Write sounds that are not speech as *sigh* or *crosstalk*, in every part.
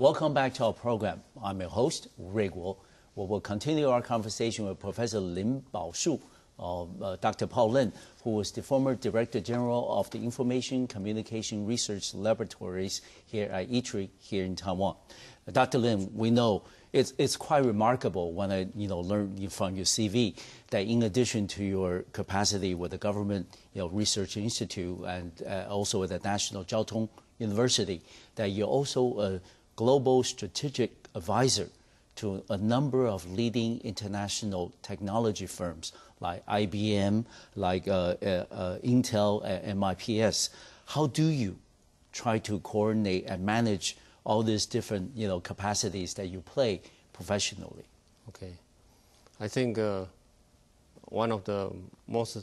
Welcome back to our program. I'm your host, Ray Guo. We will continue our conversation with Professor Lin Baoshu, uh, uh, Dr. Paul Lin, who was the former Director General of the Information Communication Research Laboratories here at ITRI here in Taiwan. Uh, Dr. Lin, we know it's, it's quite remarkable when I you know, learned from your CV that in addition to your capacity with the government you know, research institute and uh, also with the National Chiao Tung University, that you're also a global strategic advisor to a number of leading international technology firms like IBM, like uh, uh, uh, Intel, and MIPS. How do you try to coordinate and manage all these different you know capacities that you play professionally? Okay, I think uh, one of the most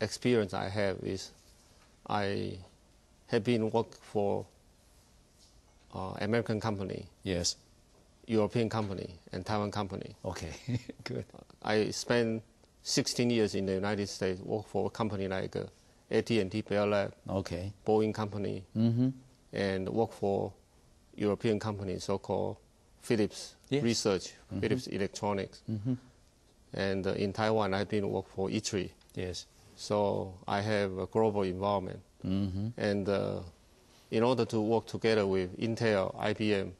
experience I have is I have been work for uh, American company. Yes. European company and Taiwan company. Okay, *laughs* good. I spent 16 years in the United States, work for a company like uh, AT&T Bell Lab, okay. Boeing company, mm-hmm. and work for European company, so-called Philips yes. Research, mm-hmm. Philips Electronics. Mm-hmm. And uh, in Taiwan, I've been work for ITRI. Yes. So I have a global involvement. Mm-hmm. And uh, in order to work together with Intel, IBM,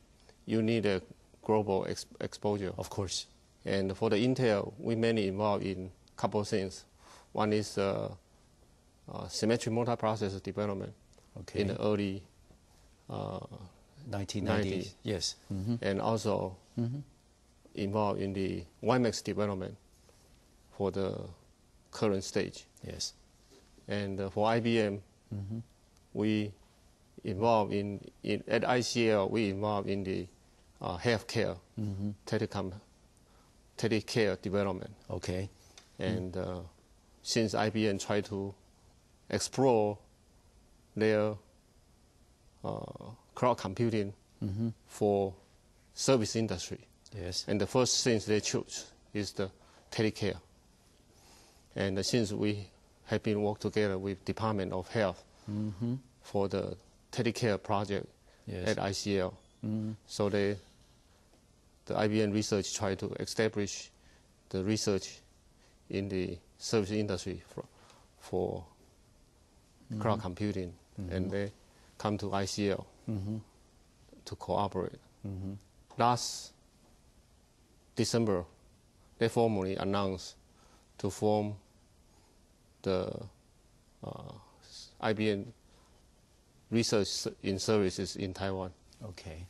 you need a global ex exposure. Of course. And for the Intel, we mainly involved in a couple of things. One is uh, uh, symmetric multiprocessor development okay. in the early uh, 1990s. Yes. Mm-hmm. and also Mm-hmm. involved in the WiMAX development for the current stage. Yes. And uh, for IBM, Mm-hmm. we involved in, in at ICL we involved in the uh, healthcare Mm-hmm. telecom telecare development. Okay. And uh, since IBM tried to explore their uh, cloud computing Mm-hmm. for service industry, Yes. and the first thing they choose is the telecare. And since we have been work together with Department of Health Mm-hmm. for the telecare project Yes. at ICL, Mm-hmm. so they, the IBM research tried to establish the research in the service industry for, for cloud computing, and they come to ICL Mm-hmm. to cooperate. Mm-hmm. Last December, they formally announced to form the uh, IBM Research in Services in Taiwan. Okay.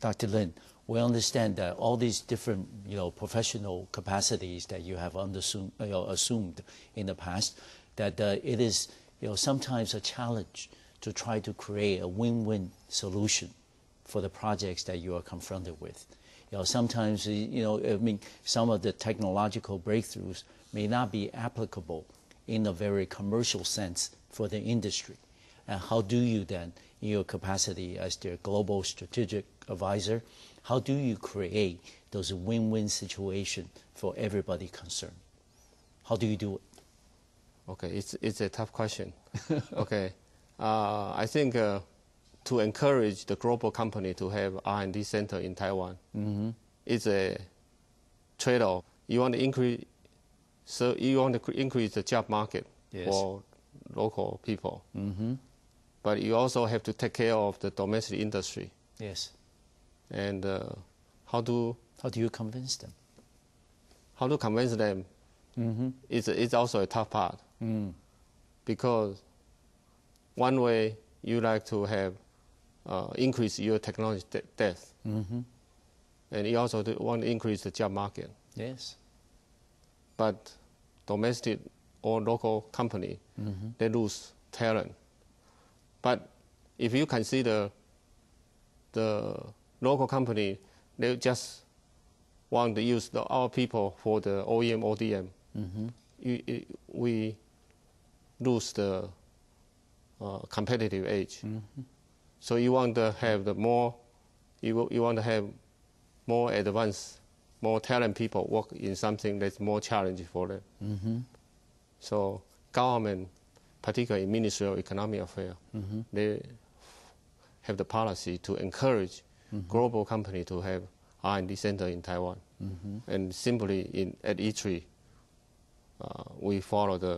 Dr. Lin, we understand that all these different, you know, professional capacities that you have you know, assumed in the past, that uh, it is, you know, sometimes a challenge to try to create a win-win solution for the projects that you are confronted with. You know, sometimes, you know, I mean, some of the technological breakthroughs may not be applicable in a very commercial sense for the industry. And how do you then, in your capacity as their global strategic advisor, how do you create those win-win situation for everybody concerned? How do you do it? Okay, it's, it's a tough question. *laughs* okay, uh, I think uh, to encourage the global company to have R&D center in Taiwan Mm-hmm. is a trade-off. You want to increase, so you want to increase the job market Yes. for local people, Mm-hmm. But you also have to take care of the domestic industry. Yes. And uh, how to How do you convince them? how to convince them Mm-hmm. is is also a tough part Mm. because one way you like to have uh, increase your technology de- depth, Mm-hmm. and you also want to increase the job market. Yes. But domestic or local company, Mm-hmm. they lose talent. But if you consider the local company, they just want to use the, our people for the OEM, ODM. Mm-hmm. You, you, we lose the uh, competitive edge. Mm-hmm. So you want to have the more, you, you want to have more advanced, more talent people work in something that's more challenging for them. Mm-hmm. So government, particularly in Ministry of Economic Affairs, Mm-hmm. they have the policy to encourage global company to have R&D center in Taiwan. And simply in, at ITRI, uh, we follow the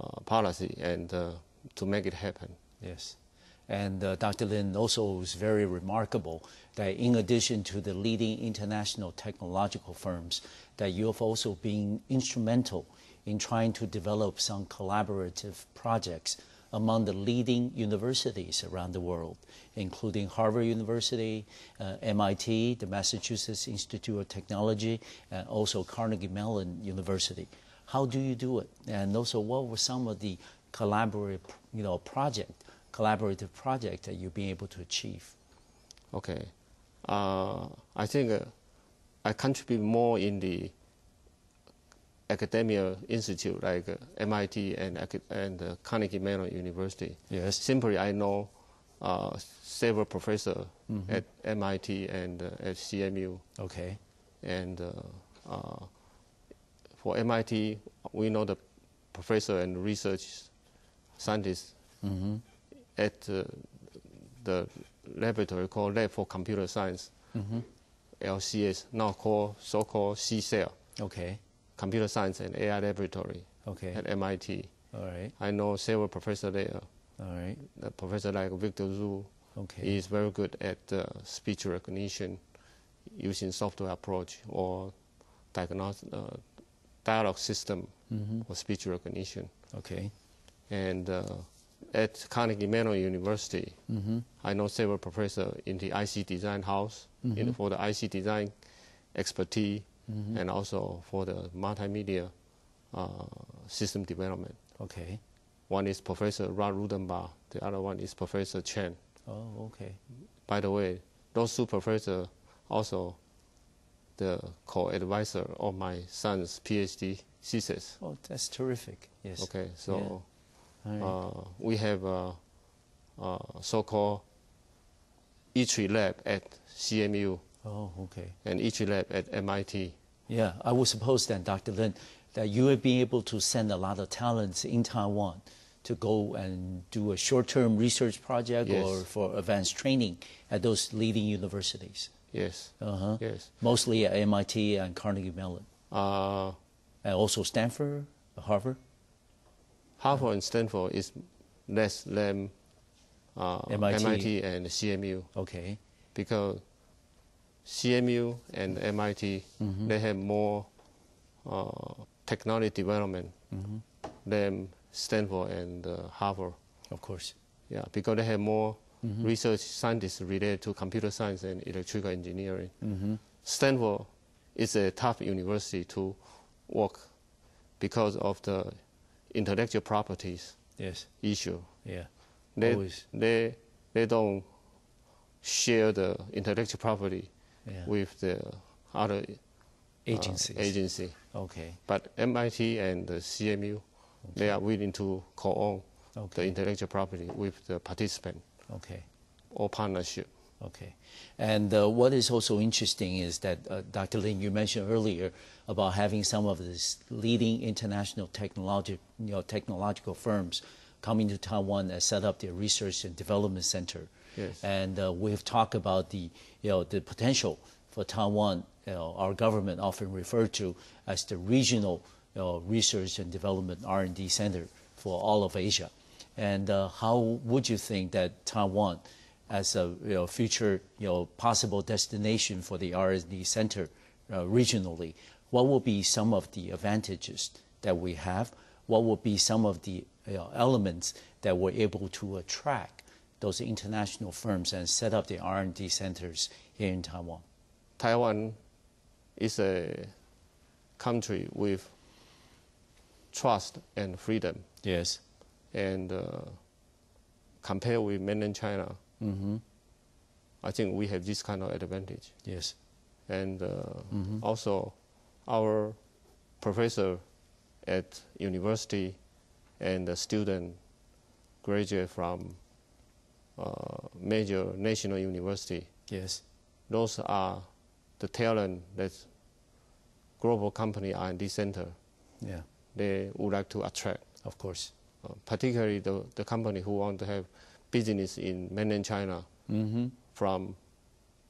uh, policy and uh, to make it happen. Yes. And uh, Dr. Lin also is very remarkable that in addition to the leading international technological firms, that you have also been instrumental in trying to develop some collaborative projects among the leading universities around the world, including Harvard University, uh, MIT, the Massachusetts Institute of Technology, and also Carnegie Mellon University. How do you do it? And also, what were some of the collaborative, you know, project, collaborative project that you've been able to achieve? Okay. Uh, I think uh, I contribute more in the academia institute like MIT and, and uh, Carnegie Mellon University. Yes. Simply, I know uh, several professors Mm-hmm. at MIT and uh, at CMU. Okay. And uh, uh, for MIT, we know the professor and research scientists Mm-hmm. at uh, the laboratory called Lab for Computer Science, Mm-hmm. LCS, now called so-called CSAIL, Okay. Computer Science and AI Laboratory Okay. at MIT. All right. I know several professors there. All right. The professor like Victor Zue Okay. is very good at uh, speech recognition using software approach or diagnos- uh, dialogue system Mm-hmm. for speech recognition. Okay. And uh, at Carnegie Mellon University, Mm-hmm. I know several professors in the IC design house in, for the IC design expertise Mm-hmm. and also for the multimedia uh, system development. Okay. One is Professor Rob Rutenbar, the other one is Professor Chen. Oh, okay. By the way, those two professors also the co-advisor of my son's PhD thesis. Oh, that's terrific. Yes. Okay, so right. uh, we have a, a so-called ITRI lab at CMU oh, okay. and ITRI lab at MIT. Yeah, I would suppose then, Dr. Lin, that you have be able to send a lot of talents in Taiwan to go and do a short-term research project Yes. or for advanced training at those leading universities. Yes, Uh-huh. yes. Mostly at MIT and Carnegie Mellon, Uh, and also Stanford, Harvard. Harvard and Stanford is less than uh, MIT. MIT and CMU. Okay. because CMU and MIT Mm-hmm. they have more uh, technology development Mm-hmm. than Stanford and uh, Harvard. Of course. Yeah, because they have more Mm-hmm. research scientists related to computer science and electrical engineering. Mm-hmm. Stanford is a tough university to work because of the intellectual properties Yes. issue. Yeah. They, Always. they, they don't share the intellectual property Yeah. with the other uh, agency. Okay. But MIT and the CMU, they are willing to co-own the intellectual property with the participant Okay. or partnership. Okay. And uh, what is also interesting is that, uh, Dr. Lin, you mentioned earlier about having some of these leading international technology, you know, technological firms coming to Taiwan and set up their research and development center. Yes. And uh, we've talked about the, you know, the potential for Taiwan, you know, our government often referred to as the regional you know, research and development R&D center for all of Asia. And uh, how would you think that Taiwan, as a you know, future you know, possible destination for the R&D center uh, regionally, what will be some of the advantages that we have? What will be some of the you know, elements that we're able to attract those international firms and set up the R&D centers here in Taiwan? Taiwan is a country with trust and freedom. Yes. And uh, compared with mainland China, Mm-hmm. I think we have this kind of advantage. Yes. And uh, Mm-hmm. also, our professor at university and the student graduate from uh, major national university. Yes. Those are the talent that global company R&D center Yeah. they would like to attract. Of course. Uh, particularly the, the company who want to have business in mainland China Mm-hmm. from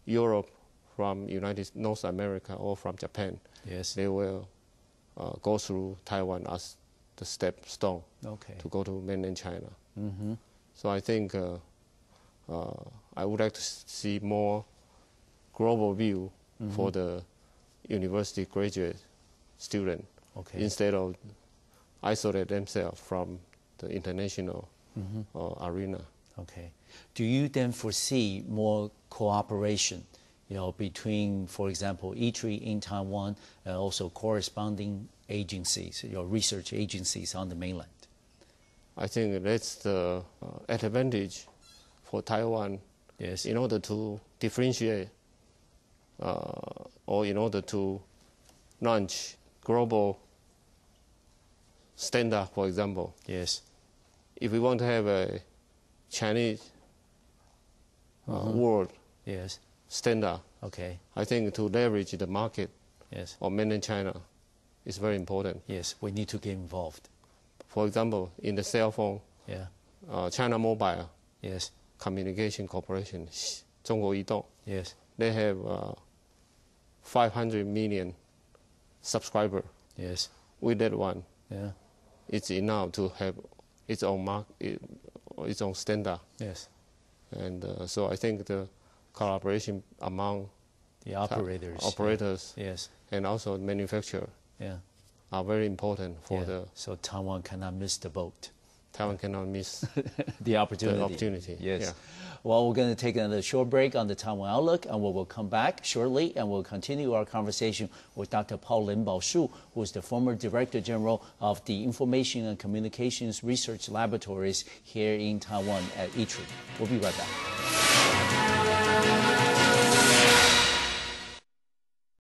Europe, from United North America, or from Japan, Yes. they will uh, go through Taiwan as the step stone Okay. to go to mainland China. Mm-hmm. So I think uh, uh, I would like to see more global view Mm-hmm. for the university graduate student Okay. instead of isolate themselves from the international Mm-hmm. uh, arena. Okay. Do you then foresee more cooperation, you know, between, for example, ITRI in Taiwan and also corresponding agencies, your research agencies on the mainland? I think that's the uh, advantage for Taiwan Yes. in order to differentiate uh, or in order to launch global standard, for example. Yes. If we want to have a Chinese uh, world Yes. standard, Okay. I think to leverage the market Yes. of mainland China is very important. Yes. We need to get involved. For example, in the cell phone, Yeah. uh, China Mobile Yes. Communication Corporation, 中国移动, Yes. they have uh, 500 million subscriber. Yes. With that one, Yeah. it's enough to have its own mark, its own standard. Yes. And uh, so I think the collaboration among The operators. operators Yes. and also manufacturer yeah. are very important for yeah. the So Taiwan cannot miss the boat. Taiwan cannot miss *laughs* the opportunity. the opportunity. Yes. Yeah. Well, we're going to take another short break on the Taiwan Outlook, and we will come back shortly, and we'll continue our conversation with Dr. Paul Lin Baoshu, who is the former Director General of the Information and Communications Research Laboratories here in Taiwan at ITRI. We'll be right back.